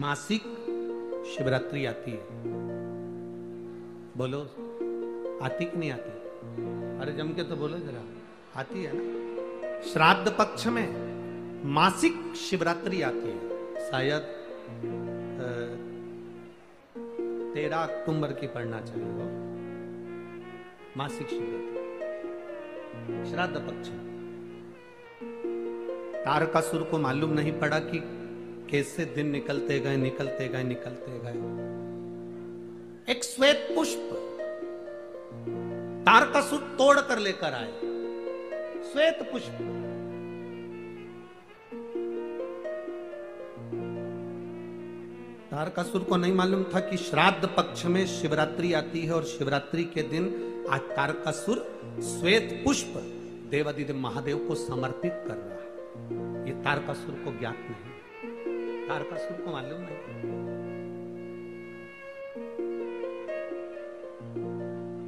मासिक शिवरात्रि आती है। बोलो, आती कि नहीं आती? अरे जम के तो बोलो जरा। आती है ना? श्राद्ध पक्ष में मासिक शिवरात्रि आती है। शायद तेरह अक्टूबर की पढ़ना चाहिए मासिक शिवरात्रि। श्राद्ध पक्ष। तारकासुर को मालूम नहीं पड़ा कि कैसे दिन निकलते गए निकलते गए निकलते गए। एक श्वेत पुष्प तारकासुर तोड़ कर लेकर आए। श्वेत पुष्प। तारकासुर को नहीं मालूम था कि श्राद्ध पक्ष में शिवरात्रि आती है और शिवरात्रि के दिन आज तारकासुर श्वेत पुष्प देवादिदेव महादेव को समर्पित कर रहा है। ये तारकासुर को ज्ञात नहीं। तारकासुर को मालूम नहीं।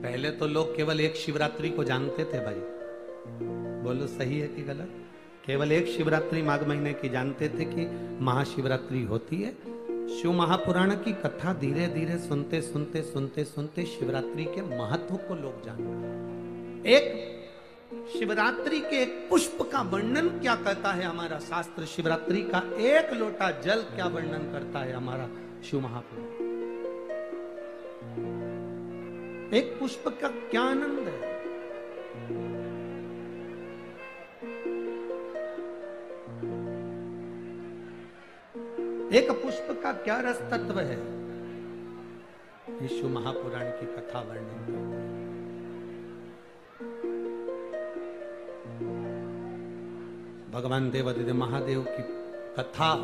पहले तो लोग केवल एक शिवरात्रि को जानते थे भाई। बोलो सही है कि गलत? केवल एक शिवरात्रि माघ महीने की जानते थे कि महाशिवरात्रि होती है। शिव महापुराण की कथा धीरे धीरे सुनते सुनते सुनते सुनते शिवरात्रि के महत्व को लोग जान गए। एक शिवरात्रि के एक पुष्प का वर्णन क्या कहता है हमारा शास्त्र? शिवरात्रि का एक लोटा जल क्या वर्णन करता है हमारा शिव महापुराण एक पुष्प का क्या आनंद है? एक पुष्प का क्या रस तत्व है? विश्व महापुराण की कथा वर्णन करते हैं। भगवान देवादिदेव महादेव की कथा।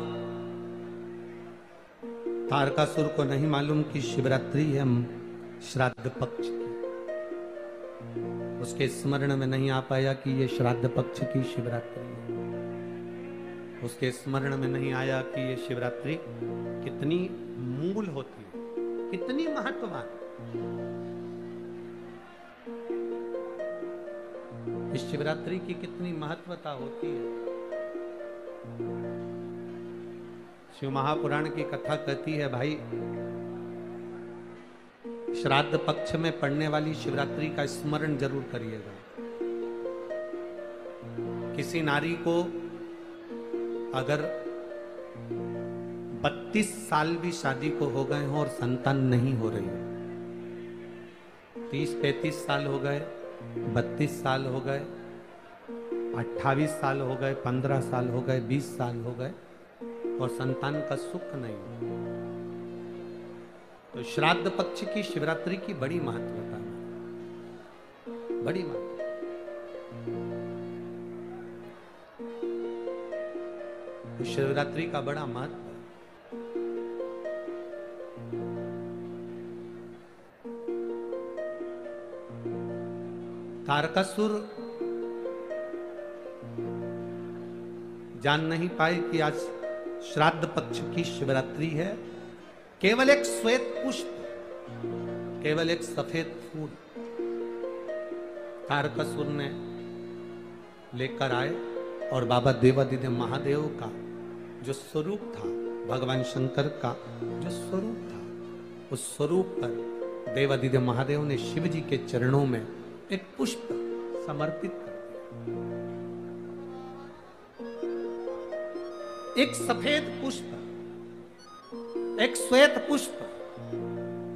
तारकासुर को नहीं मालूम कि शिवरात्रि है श्राद्ध पक्ष की। उसके स्मरण में नहीं आ पाया कि ये श्राद्ध पक्ष की शिवरात्रि है। उसके स्मरण में नहीं आया कि ये शिवरात्रि कितनी मूल होती है, कितनी महत्ववान। इस शिवरात्रि की कितनी महत्वता होती है? शिव महापुराण की कथा कहती है, भाई, श्राद्ध पक्ष में पड़ने वाली शिवरात्रि का स्मरण ज़रूर करिएगा। किसी नारी को अगर 32 साल भी शादी को हो गए हों और संतान नहीं हो रही है 30-35 साल हो गए 32 साल हो गए 28 साल हो गए 15 साल हो गए 20 साल हो गए, और संतान का सुख नहीं तो श्राद्ध पक्ष की शिवरात्रि की बड़ी महत्वता है। बड़ी महत्व तो शिवरात्रि का बड़ा महत्व तारकासुर। जान नहीं पाए कि आज श्राद्ध पक्ष की शिवरात्रि है। केवल एक श्वेत पुष्प, केवल एक सफ़ेद फूल तारकासुर ने लेकर आए और बाबा देवादिदेव महादेव का जो स्वरूप था, भगवान शंकर का जो स्वरूप था, उस स्वरूप पर देवादिदेव महादेव ने शिव जी के चरणों में एक पुष्प समर्पित कर एक सफ़ेद पुष्प, एक श्वेत पुष्प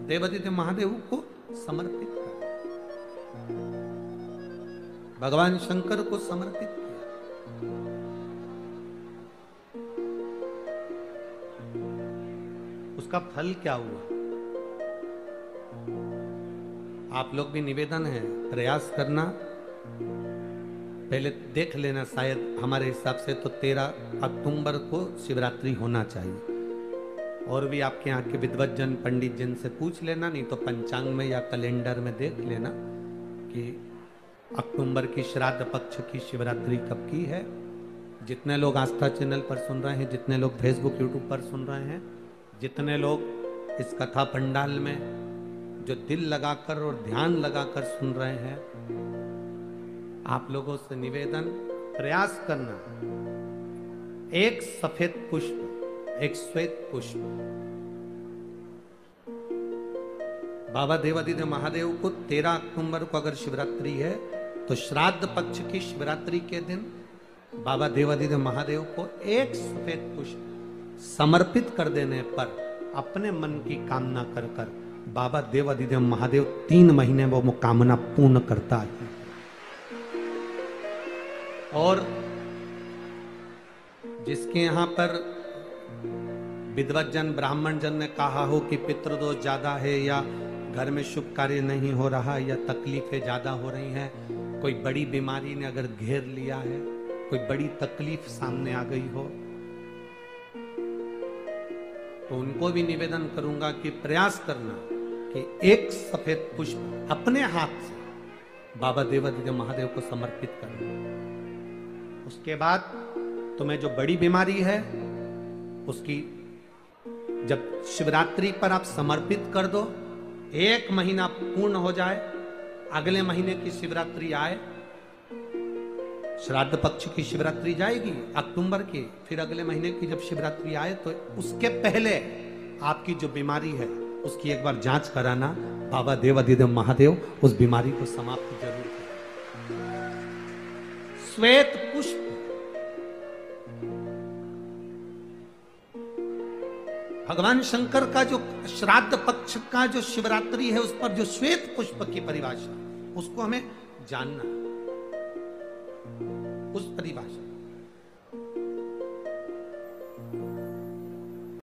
देवादित्य महादेव को समर्पित कर भगवान शंकर को समर्पित किया। उसका फल क्या हुआ? आप लोग भी निवेदन है, प्रयास करना। पहले देख लेना शायद हमारे हिसाब से तो तेरह अक्टूबर को शिवरात्रि होना चाहिए। और भी आपके यहाँ के विद्वत जन पंडित जन से पूछ लेना, नहीं तो पंचांग में या कैलेंडर में देख लेना कि अक्टूबर की श्राद्ध पक्ष की शिवरात्रि कब की है। जितने लोग आस्था चैनल पर सुन रहे हैं, जितने लोग फेसबुक यूट्यूब पर सुन रहे हैं, जितने लोग इस कथा पंडाल में जो दिल लगाकर और ध्यान लगाकर सुन रहे हैं, आप लोगों से निवेदन, प्रयास करना। एक सफ़ेद पुष्प, एक श्वेत पुष्प। बाबा देवादित्य महादेव को 13 अक्टूबर को अगर शिवरात्रि है तो श्राद्ध पक्ष की शिवरात्रि के दिन बाबा देवादित्य महादेव को एक सफ़ेद पुष्प समर्पित कर देने पर अपने मन की कामना कर कर बाबा देवादिदेव महादेव तीन महीने वो कामना पूर्ण करता है। और जिसके यहाँ पर विद्वत जन ब्राह्मण जन ने कहा हो कि पितृदोष ज़्यादा है या घर में शुभ कार्य नहीं हो रहा या तकलीफें ज़्यादा हो रही हैं, कोई बड़ी बीमारी ने अगर घेर लिया है, कोई बड़ी तकलीफ़ सामने आ गई हो तो उनको भी निवेदन करूँगा कि प्रयास करना। कि एक सफ़ेद पुष्प अपने हाथ से बाबा देवादित्य महादेव को समर्पित करना उसके बाद तुम्हें जो बड़ी बीमारी है, उसकी जब शिवरात्रि पर आप समर्पित कर दो, एक महीना पूर्ण हो जाए, अगले महीने की शिवरात्रि आए, श्राद्ध पक्ष की शिवरात्रि जाएगी, अक्टूबर की, फिर अगले महीने की जब शिवरात्रि आए तो उसके पहले आपकी जो बीमारी है उसकी एक बार जाँच कराना। बाबा देवादिदेव महादेव, उस बीमारी को समाप्त ज़रूर करें। श्वेत पुष्प। भगवान शंकर का जो श्राद्ध पक्ष का जो शिवरात्रि है, उस पर जो श्वेत पुष्प की परिभाषा, उसको हमें जानना उस परिभाषा